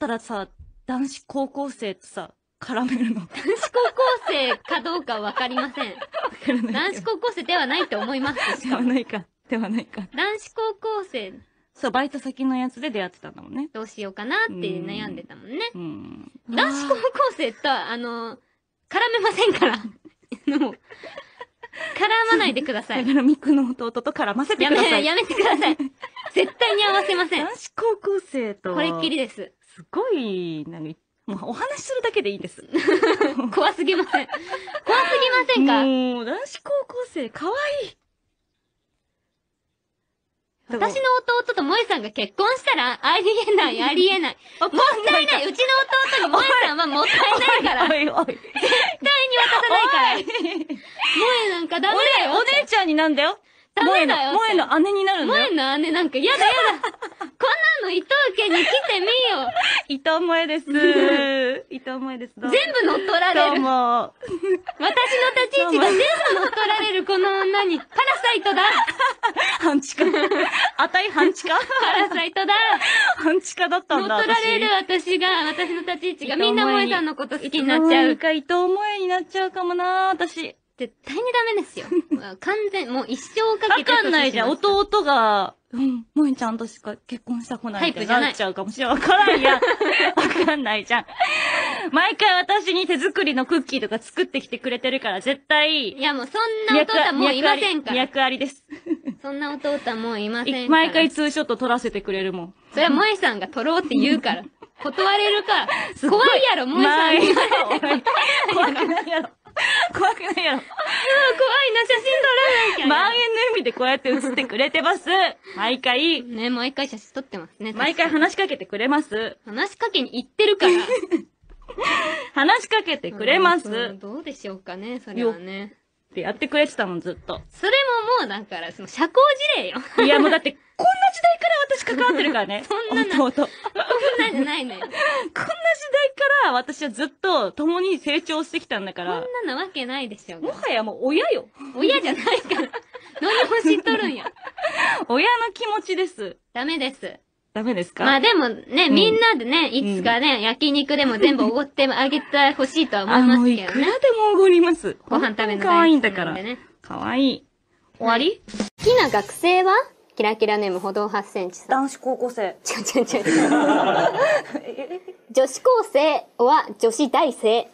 ったらさ、男子高校生とさ、絡めるの？男子高校生かどうかわかりません。男子高校生ではないと思います。しではないか。ではないか。男子高校生そう、バイト先のやつで出会ってたんだもんね。どうしようかなって悩んでたもんね。うん。男子高校生とは、あの、絡めませんから。もう、絡まないでください。だから、ミクの弟と絡ませてやください。め、やめてください。絶対に合わせません。男子高校生と。これっきりです。すごい、なんか、もうお話しするだけでいいんです。怖すぎません。怖すぎませんか？もう、男子高校生、かわいい。私の弟と萌えさんが結婚したら、ありえない、ありえない。もったいない。うちの弟に萌えさんはもったいないから。絶おいおい。対に渡さないから。萌えなんかダメだよ。お姉ちゃんになんだよ。ダメだよ萌えの、姉になるんだよ。萌えの姉なんかやだやだ。伊藤家に来てみよ。伊藤萌えです。伊藤萌えです。全部乗っ取らどうれる。も。私の立ち位置が全部乗っ取られるこの女に、パラサイトだ半地下。あたい半地下？パラサイトだ半地下だった乗っんだ。取られる私が、私の立ち位置がみんな萌えさんのこと好きになっちゃう。か伊藤萌えになっちゃうかもな私。絶対にダメですよ。完全、もう一生かわけて。かんないじゃん。弟が、うん、萌えちゃんとしか結婚したくないってタイプじゃなっちゃうかもしれない。わからんやん。わかんないじゃん。毎回私に手作りのクッキーとか作ってきてくれてるから、絶対、いやもうそんな弟はもういませんから。脈ありです。そんな弟はもういません。毎回ツーショット撮らせてくれるもん。それは萌えさんが撮ろうって言うから。断れるから。怖いやろ、萌えさんに。まあ怖いな、怖くないやろ。怖くないやろ。写真撮らなきゃ。万円の指でこうやって写ってくれてます。毎回、ね、毎回写真撮ってますね。毎回話しかけてくれます。話しかけに行ってるから。話しかけてくれまうんす。どうでしょうかね、それはね。ってやってくれてたの、ずっと。それももうだから、その社交辞令よ。いや、もうだって、こんな時代から私関わってるからね。そんなの弟。こんな時そんなんじゃないのよ。代から私はずっと共に成長してきたんだかこんら、ななわけないでしょ。もはやもう親よ。親じゃないから。何も知っとるんや。親の気持ちです。ダメです。ダメですか？まあでもね、んみんなでね、いつかね、焼肉でも全部おごってあげてほしいとは思いますいくらでけどね。もおごります。ご飯食べるの可愛いんだから。ね。可愛い。終わり？好きな学生は？キラキラネーム歩道8センチさん。男子高校生。ちょちょちょちょ。女子高生は女子大生。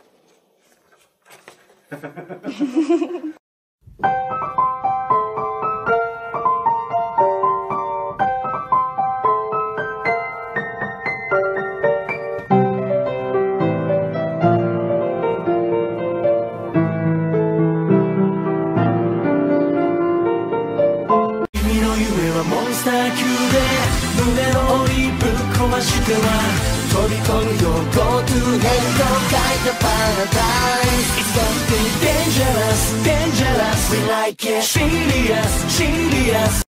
しては飛び込むよ Go to hell と書いたパラダイス It's something dangerous dangerous We like it Serious serious